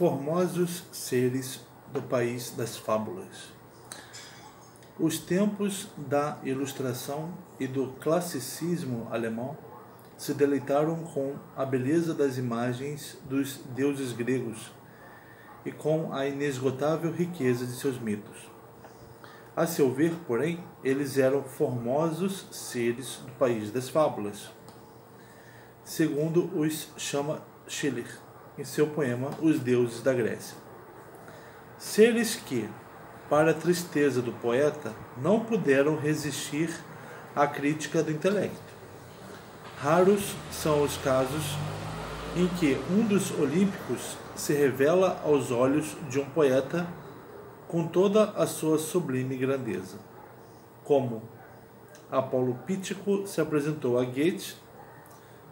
Formosos seres do país das fábulas. Os tempos da Ilustração e do classicismo alemão se deleitaram com a beleza das imagens dos deuses gregos e com a inesgotável riqueza de seus mitos. A seu ver, porém, eles eram formosos seres do país das fábulas, segundo os chama Schiller em seu poema Os Deuses da Grécia. Seres que, para a tristeza do poeta, não puderam resistir à crítica do intelecto. Raros são os casos em que um dos olímpicos se revela aos olhos de um poeta com toda a sua sublime grandeza, como Apolo Pítico se apresentou a Goethe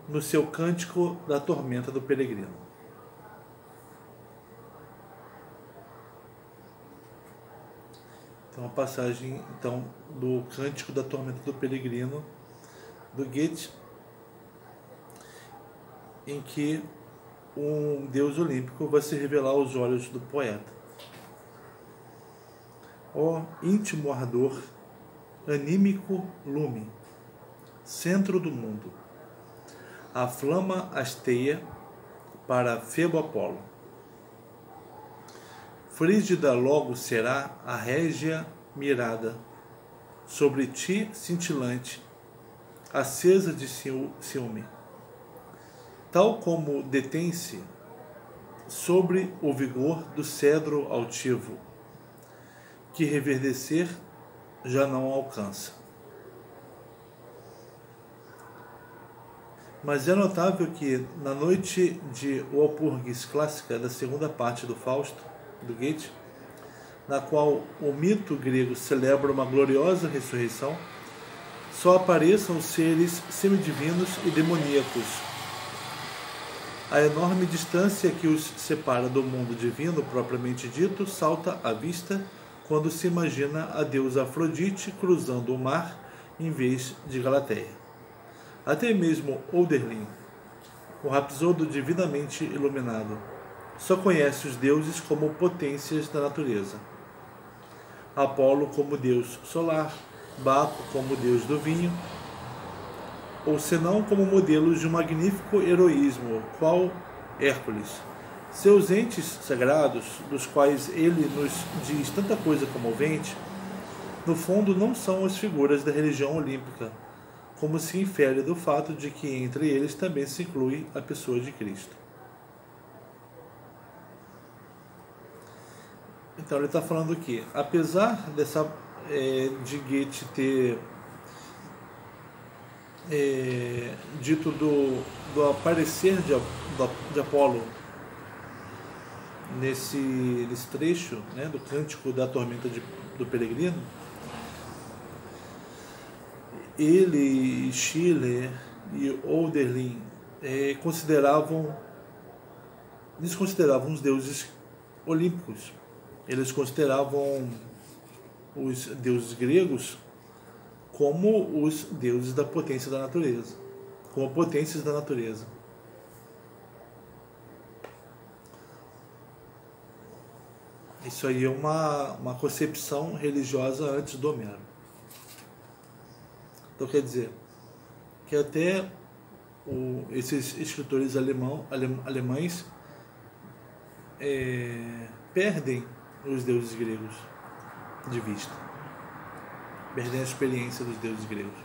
no seu Cântico da Tormenta do Peregrino. Então, a passagem então do Cântico da Tormenta do Peregrino do Goethe, em que um deus olímpico vai se revelar aos olhos do poeta. Ó íntimo ardor, anímico lume, centro do mundo, a flama hasteia para Febo Apolo Frígida logo será a régia mirada, sobre ti cintilante, acesa de ciúme. Tal como detém-se sobre o vigor do cedro altivo, que reverdecer já não alcança. Mas é notável que, na noite de Walpurgis clássica da segunda parte do Fausto, do Goethe, na qual o mito grego celebra uma gloriosa ressurreição, só apareçam seres semidivinos e demoníacos. A enorme distância que os separa do mundo divino propriamente dito salta à vista quando se imagina a deusa Afrodite cruzando o mar em vez de Galateia. Até mesmo Oderlin, o rapsodo divinamente iluminado, só conhece os deuses como potências da natureza. Apolo como deus solar, Baco como deus do vinho, ou senão como modelos de um magnífico heroísmo, qual Hércules. Seus entes sagrados, dos quais ele nos diz tanta coisa comovente, no fundo não são as figuras da religião olímpica, como se infere do fato de que entre eles também se inclui a pessoa de Cristo. Então ele está falando que, apesar dessa é, de Goethe ter é, dito do, do aparecer de, de Apolo nesse, nesse trecho né, do cântico da tormenta de, do peregrino, ele, Schiller e Oderlin é, consideravam, desconsideravam os deuses olímpicos eles consideravam os deuses gregos como os deuses da potência da natureza, como potências da natureza. Isso aí é uma, uma concepção religiosa antes do Homero. Então quer dizer que até o, esses escritores alemão, alemães é, perdem os deuses gregos de vista. Perdem a experiência dos deuses gregos.